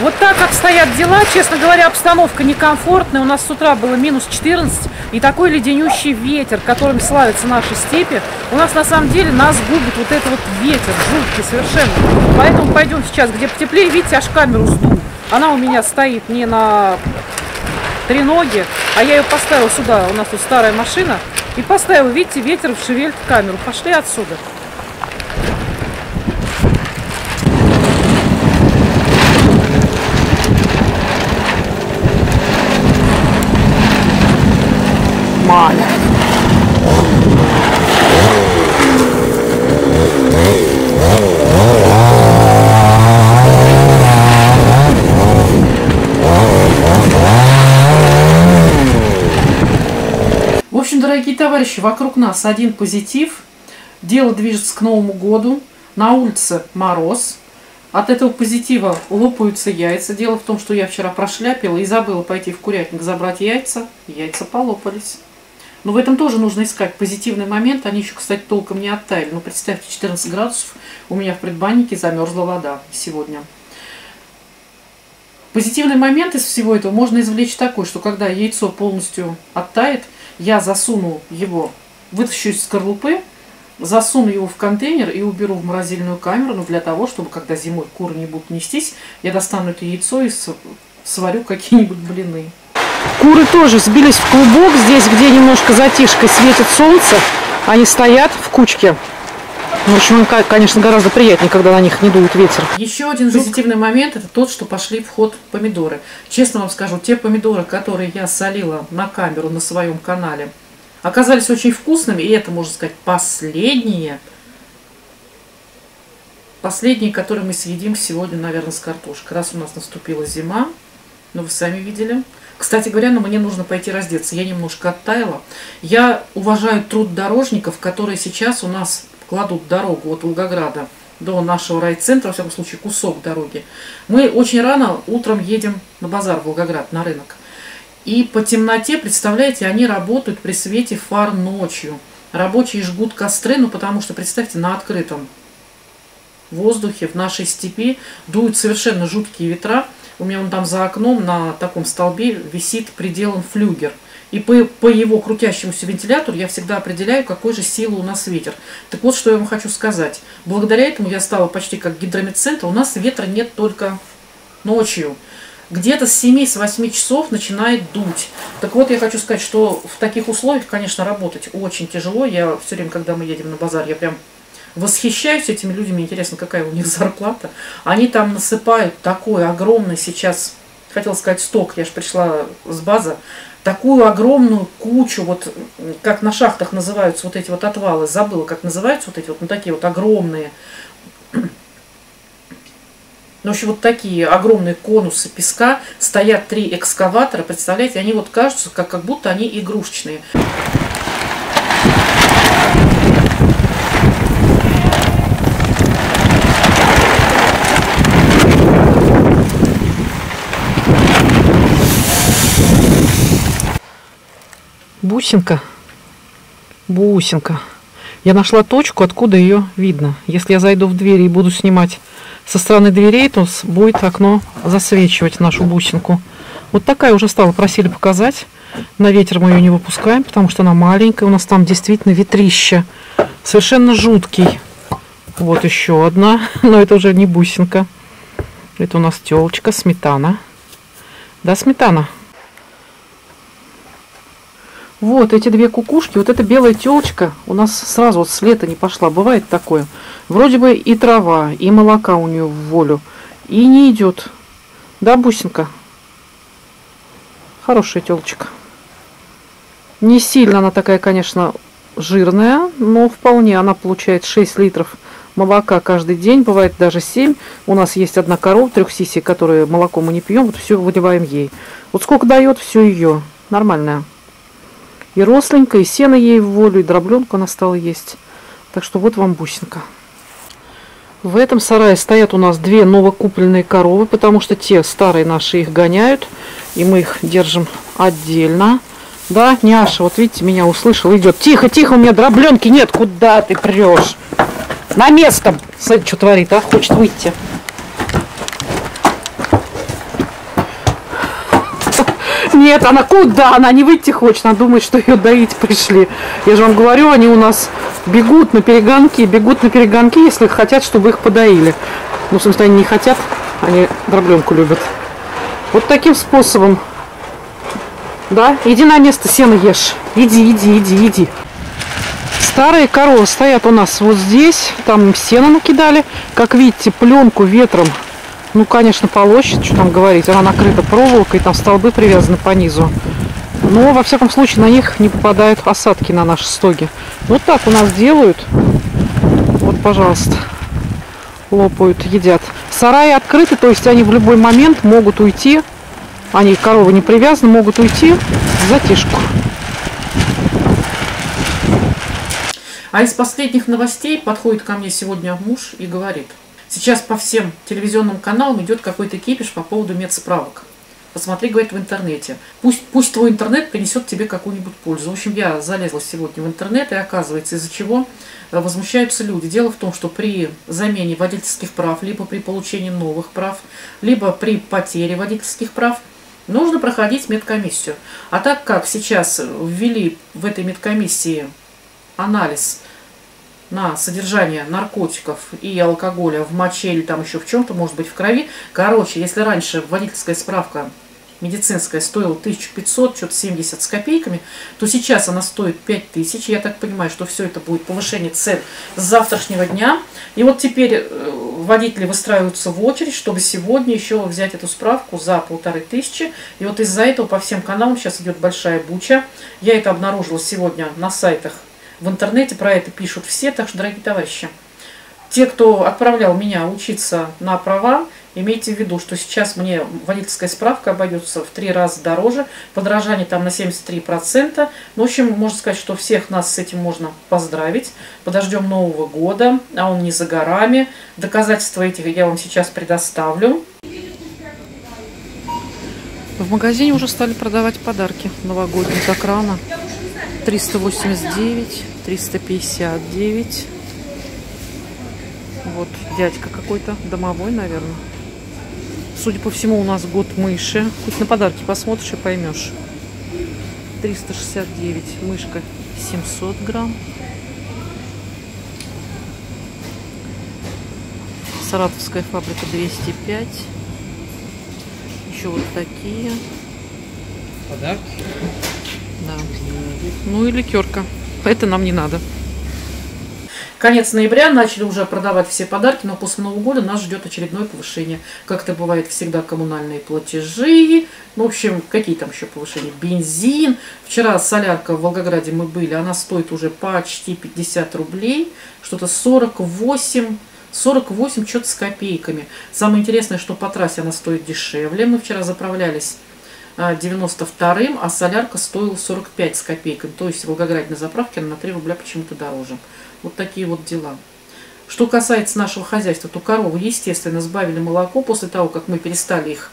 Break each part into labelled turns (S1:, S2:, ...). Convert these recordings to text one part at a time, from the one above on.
S1: Вот так обстоят дела. Честно говоря, обстановка некомфортная. У нас с утра было минус 14 и такой леденющий ветер, которым славятся наши степи. У нас на самом деле нас губит вот этот вот ветер, жуткий совершенно. Поэтому пойдем сейчас, где потеплее. Видите, аж камеру сдул. Она у меня стоит не на три ноги, а я ее поставила сюда. У нас тут старая машина. И поставила, видите, ветер шевелит камеру. Пошли отсюда. Маля. В общем, дорогие товарищи, вокруг нас один позитив. Дело движется к Новому году. На улице мороз. От этого позитива лопаются яйца. Дело в том, что я вчера прошляпила и забыла пойти в курятник забрать яйца. Яйца полопались. Но в этом тоже нужно искать позитивный момент. Они еще, кстати, толком не оттаяли. Ну, представьте, 14 градусов. У меня в предбаннике замерзла вода сегодня. Позитивный момент из всего этого можно извлечь такой, что когда яйцо полностью оттает, я засуну его, вытащу из скорлупы, засуну его в контейнер и уберу в морозильную камеру, но для того, чтобы когда зимой куры не будут нестись, я достану это яйцо и сварю какие-нибудь блины. Куры тоже сбились в клубок здесь, где немножко затишкой светит солнце. Они стоят в кучке. В общем, конечно, гораздо приятнее, когда на них не дует ветер. Еще один позитивный момент – это тот, что пошли в ход помидоры. Честно вам скажу, те помидоры, которые я солила на камеру на своем канале, оказались очень вкусными. И это, можно сказать, последние, последние, которые мы съедим сегодня, наверное, с картошкой. Раз у нас наступила зима, ну вы сами видели – кстати говоря, ну, мне нужно пойти раздеться. Я немножко оттаяла. Я уважаю труд дорожников, которые сейчас у нас кладут дорогу от Волгограда до нашего райцентра, во всяком случае, кусок дороги. Мы очень рано утром едем на базар в Волгоград, на рынок. И по темноте, представляете, они работают при свете фар ночью. Рабочие жгут костры, ну потому что, представьте, на открытом воздухе в нашей степи дуют совершенно жуткие ветра. У меня он там за окном на таком столбе висит приделан флюгер. И по, по его крутящемуся вентилятору я всегда определяю, какой же силы у нас ветер. Так вот, что я вам хочу сказать. Благодаря этому я стала почти как гидрометцентр. У нас ветра нет только ночью. Где-то с 7-8 часов начинает дуть. Так вот, я хочу сказать, что в таких условиях, конечно, работать очень тяжело. Я все время, когда мы едем на базар, я прям восхищаюсь этими людьми, интересно, какая у них зарплата. Они там насыпают такой огромный сейчас, хотел сказать сток, я же пришла с базы, такую огромную кучу, вот как на шахтах называются вот эти вот отвалы, забыла, как называются вот эти вот, ну такие вот огромные, ну, в общем, вот такие огромные конусы песка, стоят три экскаватора, представляете, они вот кажутся, как, как будто они игрушечные. Бусинка. Бусинка. Я нашла точку, откуда ее видно. Если я зайду в дверь и буду снимать со стороны дверей, то будет окно засвечивать нашу бусинку. Вот такая уже стала, просили показать. На ветер мы ее не выпускаем, потому что она маленькая. У нас там действительно ветрище. Совершенно жуткий. Вот еще одна, но это уже не бусинка. Это у нас телочка, сметана. Да, сметана? Вот эти две кукушки, вот эта белая телочка у нас сразу вот с лета не пошла. Бывает такое. Вроде бы и трава, и молока у нее в волю. И не идет. Да, бусинка? Хорошая телочка. Не сильно она такая, конечно, жирная, но вполне она получает 6 литров молока каждый день, бывает даже 7. У нас есть одна корова трехсисия, которую молоко мы не пьем, вот все выливаем ей. Вот сколько дает, все ее. Нормальная. И росленькая, и сено ей в волю, и дробленку она стала есть. Так что вот вам бусинка. В этом сарае стоят у нас две новокупленные коровы, потому что те старые наши их гоняют, и мы их держим отдельно. Да, няша, вот видите, меня услышал, идет. Тихо, тихо, у меня дробленки нет, куда ты прешь? На место! Смотри, что творит, а? Хочет выйти. Нет, она куда? Она не выйти хочет, она думает, что ее доить пришли. Я же вам говорю, они у нас бегут на перегонки, бегут на перегонки, если хотят, чтобы их подоили. Ну, в смысле, они не хотят, они дробленку любят. Вот таким способом. Да, иди на место, сено ешь. Иди, иди, иди, иди. Старые коровы стоят у нас вот здесь. Там сено накидали. Как видите, пленку ветром ну, конечно, полощет, что там говорить. Она накрыта проволокой, там столбы привязаны по низу. Но, во всяком случае, на них не попадают осадки на наши стоги. Вот так у нас делают. Вот, пожалуйста. Лопают, едят. Сараи открыты, то есть они в любой момент могут уйти. Они, коровы не привязаны, могут уйти в затишку. А из последних новостей подходит ко мне сегодня муж и говорит – Сейчас по всем телевизионным каналам идет какой-то кипиш по поводу медсправок. Посмотри, говорит, в интернете. Пусть, пусть твой интернет принесет тебе какую-нибудь пользу. В общем, я залезла сегодня в интернет, и оказывается, из-за чего э, возмущаются люди. Дело в том, что при замене водительских прав, либо при получении новых прав, либо при потере водительских прав, нужно проходить медкомиссию. А так как сейчас ввели в этой медкомиссии анализ на содержание наркотиков и алкоголя в моче или там еще в чем-то, может быть в крови. Короче, если раньше водительская справка медицинская стоила 1500, что-то 70 с копейками, то сейчас она стоит 5000. Я так понимаю, что все это будет повышение цен с завтрашнего дня. И вот теперь э, водители выстраиваются в очередь, чтобы сегодня еще взять эту справку за полторы тысячи. И вот из-за этого по всем каналам сейчас идет большая буча. Я это обнаружила сегодня на сайтах в интернете про это пишут все, так что, дорогие товарищи, те, кто отправлял меня учиться на права, имейте в виду, что сейчас мне водительская справка обойдется в три раза дороже, подорожание там на 73%. Ну, в общем, можно сказать, что всех нас с этим можно поздравить. Подождем Нового года, а он не за горами. Доказательства этих я вам сейчас предоставлю. В магазине уже стали продавать подарки новогодние, так рано. 389, 359. Вот дядька какой-то, домовой, наверное. Судя по всему, у нас год мыши. Хоть на подарки посмотришь и поймешь. 369, мышка 700 грамм. Саратовская фабрика 205. Еще вот такие. Подарки? Да. Ну и ликерка. Это нам не надо. Конец ноября начали уже продавать все подарки, но после Нового года нас ждет очередное повышение. Как это бывает всегда, коммунальные платежи. Ну, в общем, какие там еще повышения? Бензин. Вчера солярка в Волгограде мы были, она стоит уже почти 50 рублей. Что-то 48 48 что-то с копейками. Самое интересное, что по трассе она стоит дешевле. Мы вчера заправлялись 92-м, а солярка стоила 45 с копейками. То есть в Волгограде на заправке она на 3 рубля почему-то дороже. Вот такие вот дела. Что касается нашего хозяйства, то коровы, естественно, сбавили молоко после того, как мы перестали их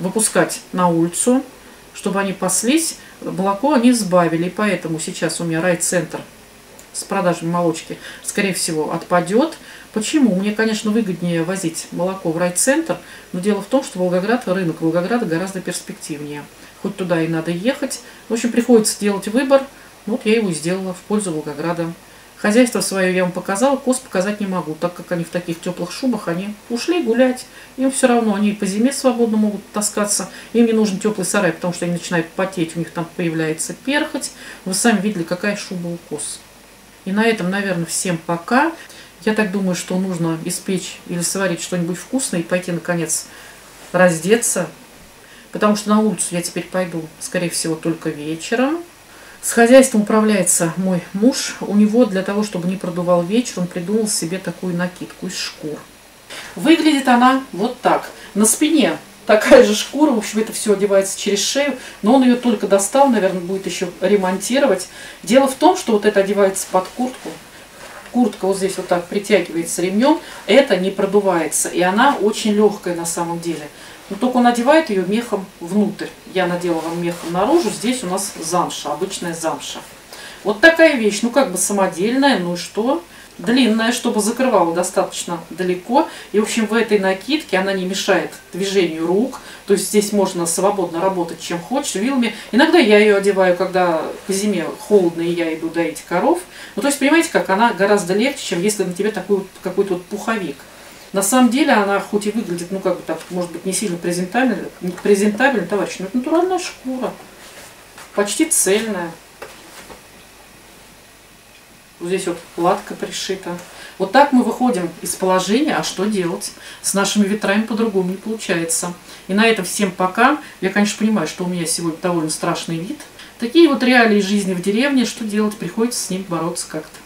S1: выпускать на улицу, чтобы они паслись. Молоко они сбавили, и поэтому сейчас у меня райцентр с продажами молочки, скорее всего, отпадет. Почему? Мне, конечно, выгоднее возить молоко в райцентр, но дело в том, что Волгоград, рынок Волгограда гораздо перспективнее. Хоть туда и надо ехать. В общем, приходится делать выбор. Вот я его сделала в пользу Волгограда. Хозяйство свое я вам показала, коз показать не могу, так как они в таких теплых шубах, они ушли гулять. Им все равно, они по зиме свободно могут таскаться. Им не нужен теплый сарай, потому что они начинают потеть, у них там появляется перхоть. Вы сами видели, какая шуба у коз. И на этом, наверное, всем пока. Я так думаю, что нужно испечь или сварить что-нибудь вкусное и пойти, наконец, раздеться. Потому что на улицу я теперь пойду, скорее всего, только вечером. С хозяйством управляется мой муж. У него для того, чтобы не продувал вечер, он придумал себе такую накидку из шкур. Выглядит она вот так. На спине такая же шкура, в общем, это все одевается через шею, но он ее только достал, наверное, будет еще ремонтировать. Дело в том, что вот это одевается под куртку, куртка вот здесь вот так притягивается ремнем, это не продувается, и она очень легкая на самом деле. Но только он одевает ее мехом внутрь. Я надела вам мехом наружу, здесь у нас замша, обычная замша. Вот такая вещь, ну как бы самодельная, ну и что? Длинная, чтобы закрывала достаточно далеко. И, в общем, в этой накидке она не мешает движению рук. То есть здесь можно свободно работать чем хочешь, вилами. Иногда я ее одеваю, когда по зиме холодно, и я иду доить коров. Ну, то есть, понимаете, как она гораздо легче, чем если на тебе такой какой-то вот пуховик. На самом деле она хоть и выглядит, ну, как бы так, может быть, не сильно презентабельно, презентабельно, товарищ, но это натуральная шкура. Почти цельная. Вот здесь вот платка пришита. Вот так мы выходим из положения, а что делать? С нашими ветрами по-другому не получается. И на этом всем пока. Я, конечно, понимаю, что у меня сегодня довольно страшный вид. Такие вот реалии жизни в деревне, что делать? Приходится с ним бороться как-то.